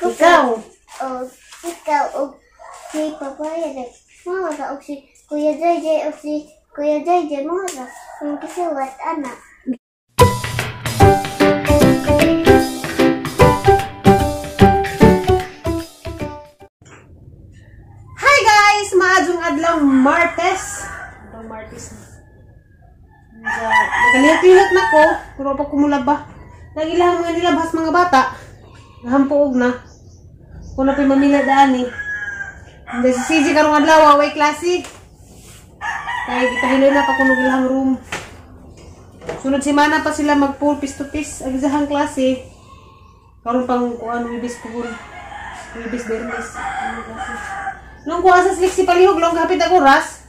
Ikaw. O, ikaw, o, si Papaya, like, mga ka, o si Kuya JJ, o si Kuya JJ, mga ka, kung kasiwat, anak. Hi guys! Maadjong adlaw Martes. Adlaw Martes na. Nga, Nagalihot-lihot na ko. Pero pa kumulaba. Nagilang mga nilabas mga bata. Nahampuog na. Kung na pa mamila daan eh. Hindi si CJ karong adlaw, away klase. Kaya ipahilo na pa kuno ilang room. Sunod semana pa sila mag full piece to piece. Agizahang klase. Karon pang kuan wibis ko Wibis klase? Nung kuha sa slik si Palihog, long kapit ako, Ras.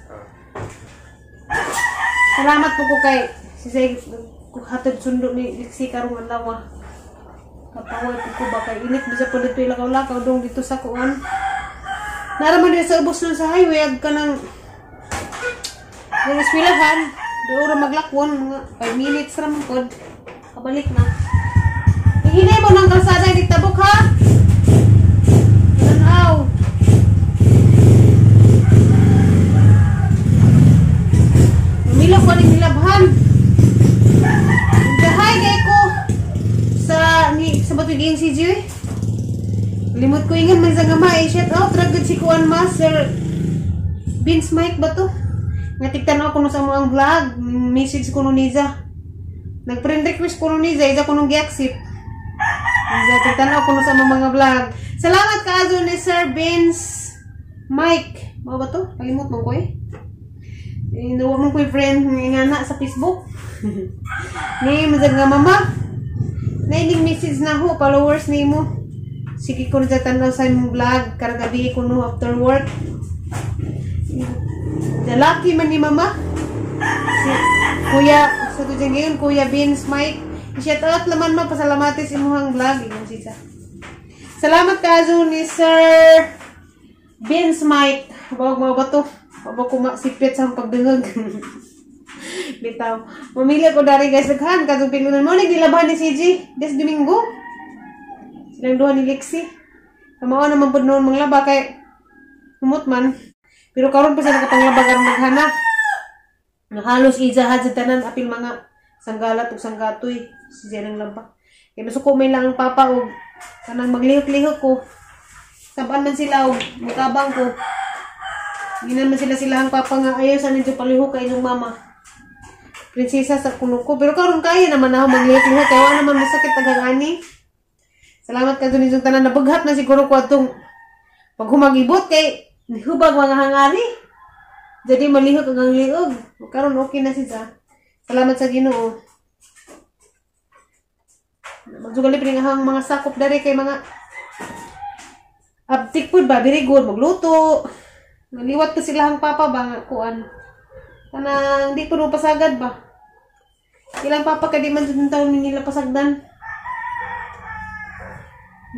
Salamat po ko kay si Say hatod sundo ni Lixi karong adlaw. Po ko ba kay init bisa po dito ilakaw-lakaw dong dito sa kuan. Naraman din sa ubos nun sa highway ag ka ng ng eskwelahan. Doon maglakwon mga 5 minutes ra man pod. Kabalik na. Ihinay mo ng kalsada di tabok ha. Tanaw. Milo ko ni nilabhan. Gahay kay ko sa batuging si Joy. Limot ko ingan man sa gamay. Shout out ragad si Kuan Master. Vince Mike ba to? Nga tigtanaw ko no sa mga vlog. Message ko no niza. Nag-friend request ko no niza. Isa ko nung gi-accept. Niza, tigtanaw ko no sa mga vlog. Salamat ka ni Sir Vince Mike. Mga ba to? Kalimot mo ko eh. Inuwa mo ko yung friend nga na sa Facebook. ni mazag nga mama. Naining message na ho, followers ni mo. Sige ko na tanaw sa imong vlog. Karagabi ko no after work. Lucky man ni mama. Si Kuya, sa dyan ngayon, Kuya Vince Mike. I-shout out naman ma, pasalamatin sa imuhang vlog. Ingon siya. Salamat kazo ni Sir Vince Mike. Bawag mga bato. Baba ko masipit sa pagdungag. Bitaw. Mamili ko dari guys naghan kadong pilunan mo nagdilaban ni CG des Domingo. Silang duha ni Lexi. Kamao naman pud noon manglaba kay humot man. Pero karon pa sa nakapanglaba karon naghana. Nahalos izahad sa tanan apil mga sanggalat ug sanggatoy si nang laba. Kaya masuko may lang ang papa og kanang maglihok-lihok ko. Saban man sila og mutabang ko. Hindi naman sila sila ang papa nga ayaw sa ninyo palihok kay inyong mama. Prinsesa sa kuno ko. Pero karon kaya naman ako maglihok-lihok. Kaya wala naman masakit tagang ani. Salamat ka doon inyong tanan. Nabaghat na siguro ko atong pag humagibot kay hubag mga hangari. Jadi malihok ang liog. Karon okay na siya. Salamat sa ginoo. Magsugali pa rin ang mga sakop dari kay mga Abtik po ba? Very good. Magluto. Naliwat ko sila ang papa ba nga kuan. Kanang di ko pasagad ba. Ilang papa ka di man dun taon nila pasagdan.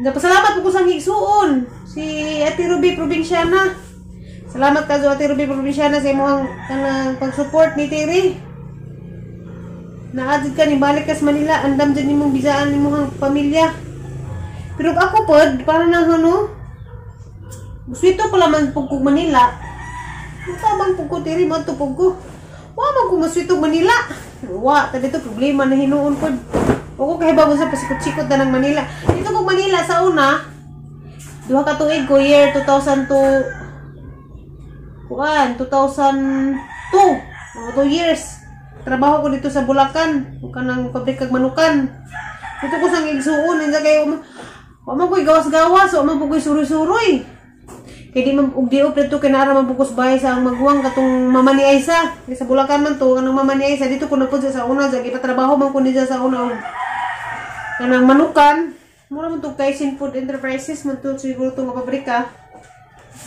Napasalamat po ko sa higsuon. Si Ate Ruby Provinciana. Salamat ka Ate Ruby Provinciana sa imong kanang pag-support ni Terry. Naadid ka ni balik ka sa Manila. Andam dyan nimong bisaan nimong pamilya. Pero ako pod, para na ano, Gusto pala man kog Manila. Matabang pug ko diri man to pug ko. Wa man ko maswito Manila. Wa ta dito problema na hinuon pod. O ko kahibaw sa pasikot-sikot na ng Manila. Dito pug Manila sa una, duha ka tuig ko year 2002. Kuan, 2002. Mga 2 years. Trabaho ko dito sa Bulacan. Kung kanang pabrikag manukan. Dito ko sa igsuon. Hindi kayo, wa man ko'y gawas-gawas. Wa man po ko'y suroy-suroy. Kaya di ug di op dito kinara man bukus bahay sa ang magwang katong mama ni Aisa. Sa Bulacan man to kanang mama ni Aisa dito ko na pud sa una sa gipatrabaho man ko ni sa una. Kanang manukan. Mura man to Kaisin Food Enterprises man to siguro to nga pabrika.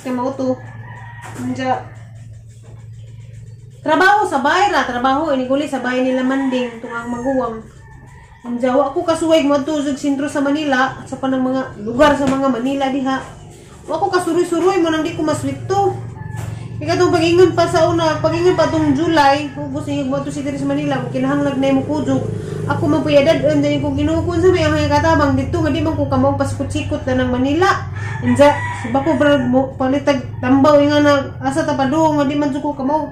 Kaya mao to. Manja Trabaho sa bahay ra, trabaho iniguli sa bahay nila Manding tungang maguwang. Ang jawa ko kasuway mo to sa sentro sa Manila sa panang mga lugar sa mga Manila diha. Wa ko kasuroy-suroy mo nang di ko maswito. Ikatong pag-ingon pa sa una, pag-ingon pa tong July, ubos niya mo to si sa Manila, kinahanglag na yung kudog. Ako man po yadad, and then kung ginukon sa may ang katabang dito, nga di man ko kamao pasikot-sikot na ng Manila. Inja, si bako bro, mo, palitag tambaw nga na asa tapado, nga di man ko kamao.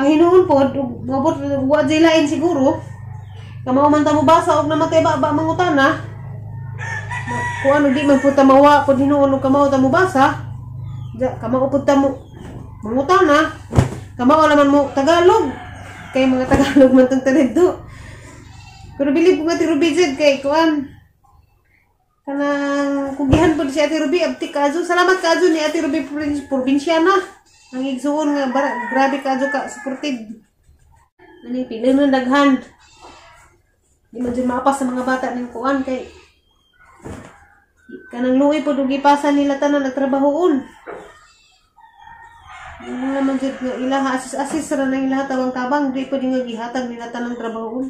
Ang hinuon po, mabot, wa jay lain siguro. Kamao man ta mo basa, og namatay ba, ba mangutana. Kung ano di man po tamawa, pag hinuon og kamao ta mo basa. Ja, kamao po ta mo, mangutana. Kamao naman mo Tagalog. Kay mga Tagalog man tong talento. Pero bilib ko nga ti Ruby kay kuan. Kanang kugihan po si Ate Ruby abti kazo. Salamat kazo ni Ate Ruby Provin- Provinciana. Ang igsuon nga bara, grabe kazo ka supported. Ani pili na daghan. Di man dyan maapas sa mga bata ng kuan kay kanang luwi po dugi pasa nila tanan nagtrabahoon. Ano naman dyan nga ilaha asis-asis ra na ilaha tawang tabang di pwede nga gihatag nila tanang trabahoon.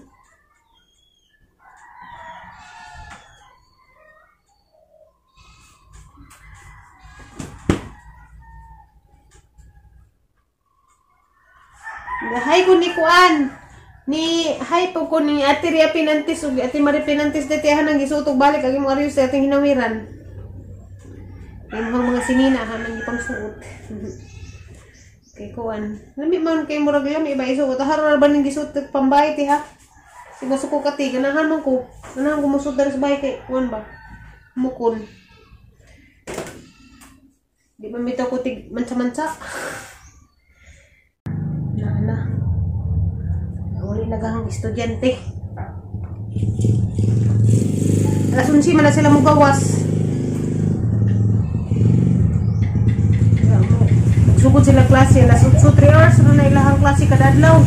Hay ko ni Kuan. Ni hay po ko ni Ate Ria Pinantis ug Ate Marie Pinantis dati hanang gisutog balik agi mga rius sa ating hinawiran. Ay mga mga sinina hanang ipang suot. kay Kuan. Lami man kay murag lami ba isuot harar ba ning gisuot pambay ti ha. Si basuko kati ganahan man ko. Ganahan ko musud sa bahay kay Kuan ba. Mukon. Di man bitaw ko tig mansa-mansa. na na nagang estudyante. Alas 11 man na sila mo gawas sugod sila klase alas 8 3 hours na ilahang klase kada adlaw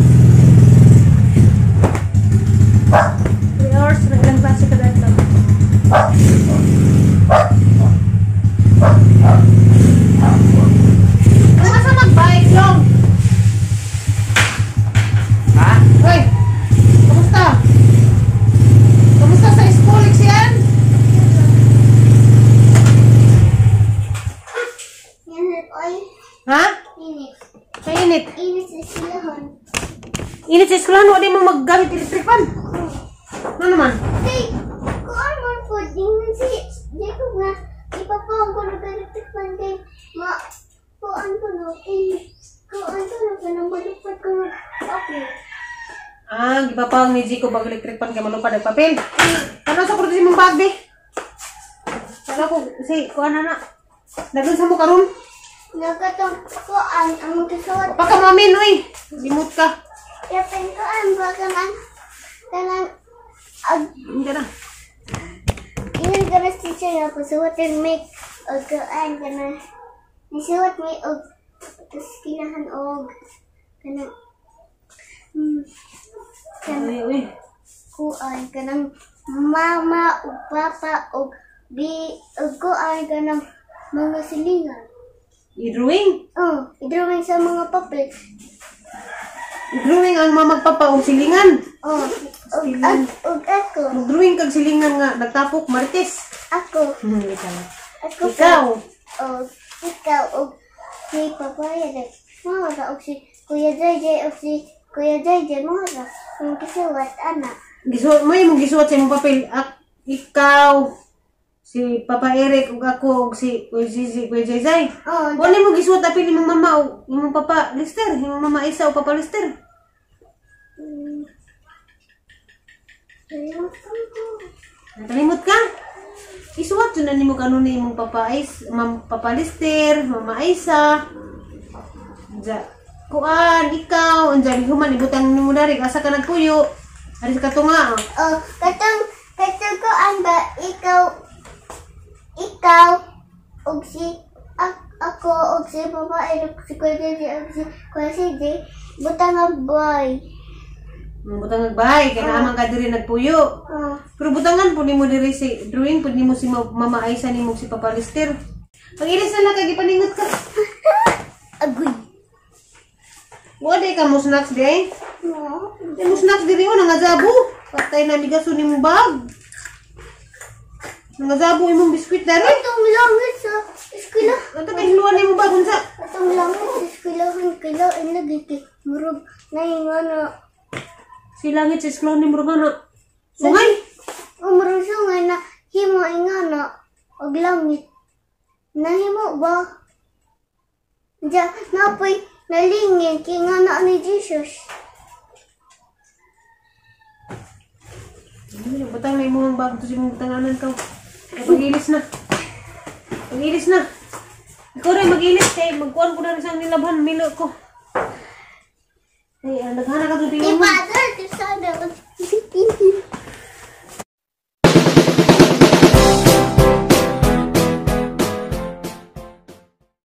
Ha? Init. Kainit. Init sa silahon. Init sa eskwelahan, wala mo maggamit electric fan. Ano naman? Hey, kuan mo po din si Jacob nga ipapawag ko na electric fan kay ma kuan ko no eh kuan ko no kanang malupad ko no okay. Ah, gipapawag ni Zico bag electric fan kay malupad ang papel. Ano sa kursi mong bag, be? Ano ko, si, kuha na na. Nagun sa mo karon. Nagkatong kuan ang magkasuot. Paka mamin, uy. Limot ka. Yapin kuan ba kanang kanang ag Hindi na. Ingat ka na teacher nga pasuotin make o kuan ka na nisuot may og tapos kinahan og kanang hmm, kanang Uy, uy. kuan kanang mama ug papa ug bi ug kuan kanang mga silingan. I-drawing. Oh, i-drawing sa mga papel. I-drawing ang mamagpapa o silingan. Oh, ug ak- ug ako, Mag-drawing kag silingan nga, nagtapok, marites. ako, Hmm, ikaw. ako Ikaw. Oh, ikaw og si Papa Yere. Mga ka og si Kuya JJ og si Kuya JJ mga ka. Ang kisuwat anak. Gisuot mo yung gisuot sa imong papel. Ak, ikaw, si Papa Eric, ug ako, ug si Kuya Zizi, Kuya Zayzay. Oh, Wala mo gisuot apil imong mama o imong papa Lister, imong mama Isa o papa Lister. Nakalimot ka? Isuot yun na nimo kanon ni imong papa Is, mam papa Lister, mama Isa. Ja, kuan ikaw, unja human ibutang nimo dari asa ka nagpuyo. Ari sa katunga. oh. oh, katong katong ko ang ba ikaw ikaw og si ak, ako og si Papa Yere si Kuya JJ og si Kuya CJ butang nga boy. Ang butang nagbahay, kaya naman ka diri nagpuyo. Oh, Pero butangan po nimo diri si drawing po nimo si ma- mama Aisa nimo si Papa Lister. Pag ilis na lang kay gipaningot ka. agoy. Wala ka mo snacks di. No. Di mo snacks diri o nangazabu. Patay na bigaso nimo bag. Nangazabu imong biskwit dari. Atong langit sa eskwela. Ato kay hiluan nimo bag unsa? Atong langit sa eskwela lain lagi kay murag na yung ano. Si langit si sklon ni murag na. Sungay. Umurong sungay na himo ingana og langit. Nahimo ba? Diya, napoy nalingin kay ngana ni Jesus. Ano yung batang na imong bag to si mong tanganan ka. Magilis na. Magilis na. Ikaw rin magilis kay eh, magkuhan ko na rin sa nilabhan milo ko. Eh, ah, Ay, naghana ka to di mo. Iba, sir, sir, sir,